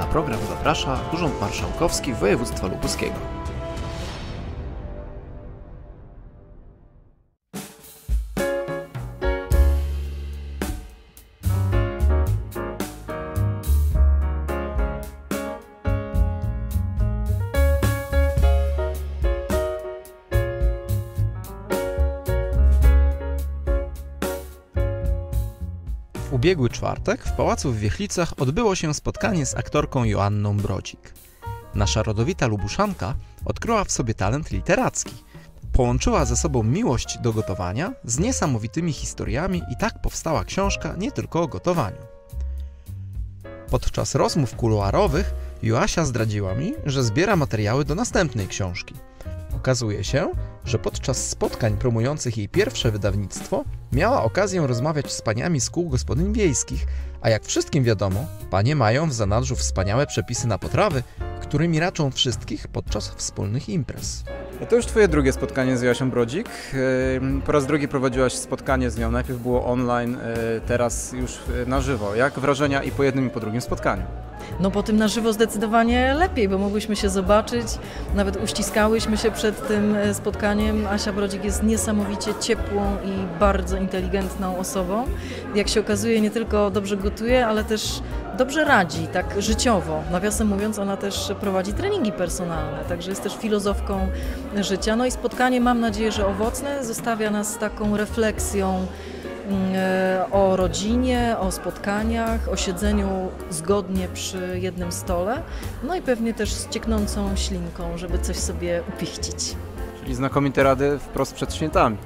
Na program zaprasza Urząd Marszałkowski Województwa Lubuskiego. W ubiegły czwartek w Pałacu w Wiechlicach odbyło się spotkanie z aktorką Joanną Brodzik. Nasza rodowita Lubuszanka odkryła w sobie talent literacki. Połączyła ze sobą miłość do gotowania z niesamowitymi historiami i tak powstała książka nie tylko o gotowaniu. Podczas rozmów kuluarowych Joasia zdradziła mi, że zbiera materiały do następnej książki. Okazuje się, że podczas spotkań promujących jej pierwsze wydawnictwo miała okazję rozmawiać z paniami z kół gospodyń wiejskich, a jak wszystkim wiadomo, panie mają w zanadrzu wspaniałe przepisy na potrawy, którymi raczą wszystkich podczas wspólnych imprez. To już twoje drugie spotkanie z Joasią Brodzik. Po raz drugi prowadziłaś spotkanie z nią. Najpierw było online, y, teraz już y, na żywo. Jak wrażenia i po jednym i po drugim spotkaniu? No po tym na żywo zdecydowanie lepiej, bo mogłyśmy się zobaczyć, nawet uściskałyśmy się przed tym e, spotkaniem. Asia Brodzik jest niesamowicie ciepłą i bardzo inteligentną osobą. Jak się okazuje, nie tylko dobrze gotuje, ale też dobrze radzi, tak życiowo. Nawiasem mówiąc, ona też prowadzi treningi personalne, także jest też filozofką życia. No i spotkanie, mam nadzieję, że owocne, zostawia nas taką refleksją o rodzinie, o spotkaniach, o siedzeniu zgodnie przy jednym stole, no i pewnie też z cieknącą ślinką, żeby coś sobie upichcić. Czyli znakomite rady wprost przed świętami.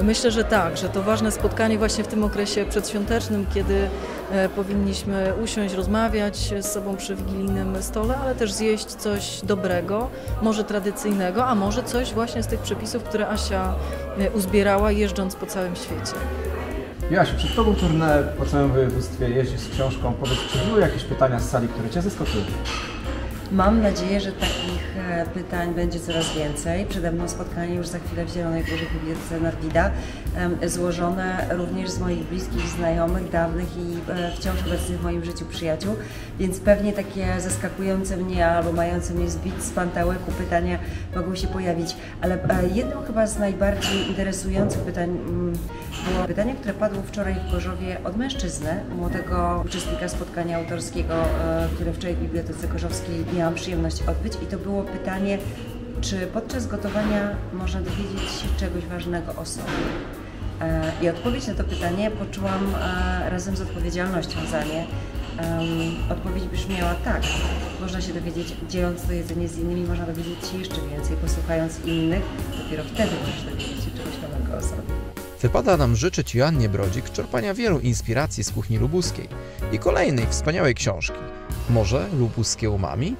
Myślę, że tak, że to ważne spotkanie właśnie w tym okresie przedświątecznym, kiedy e, powinniśmy usiąść, rozmawiać z sobą przy wigilijnym stole, ale też zjeść coś dobrego, może tradycyjnego, a może coś właśnie z tych przepisów, które Asia e, uzbierała jeżdżąc po całym świecie. Jasiu, przed Tobą turnę po całym województwie jeździsz z książką. Powiedz, czy były jakieś pytania z sali, które Cię zaskoczyły? Mam nadzieję, że takich e, pytań będzie coraz więcej. Przede mną spotkanie już za chwilę w Zielonej Górze Bibliotece Narwida, złożone również z moich bliskich znajomych, dawnych i e, wciąż obecnych w moim życiu przyjaciół, więc pewnie takie zaskakujące mnie albo mające mnie zbić z pantałyku pytania mogą się pojawić, ale e, jedną chyba z najbardziej interesujących pytań mm, było pytanie, które padło wczoraj w Gorzowie od mężczyzny, młodego uczestnika spotkania autorskiego, które wczoraj w Bibliotece Gorzowskiej miałam przyjemność odbyć i to było pytanie, czy podczas gotowania można dowiedzieć się czegoś ważnego o sobie. E, I odpowiedź na to pytanie poczułam e, razem z odpowiedzialnością za nie. Odpowiedź brzmiała tak. Można się dowiedzieć, dzieląc to jedzenie z innymi, można dowiedzieć się jeszcze więcej, posłuchając innych. Dopiero wtedy możesz dowiedzieć się czegoś nowego o sobie. Wypada nam życzyć Joannie Brodzik czerpania wielu inspiracji z kuchni lubuskiej i kolejnej wspaniałej książki. Może lubuskie umami?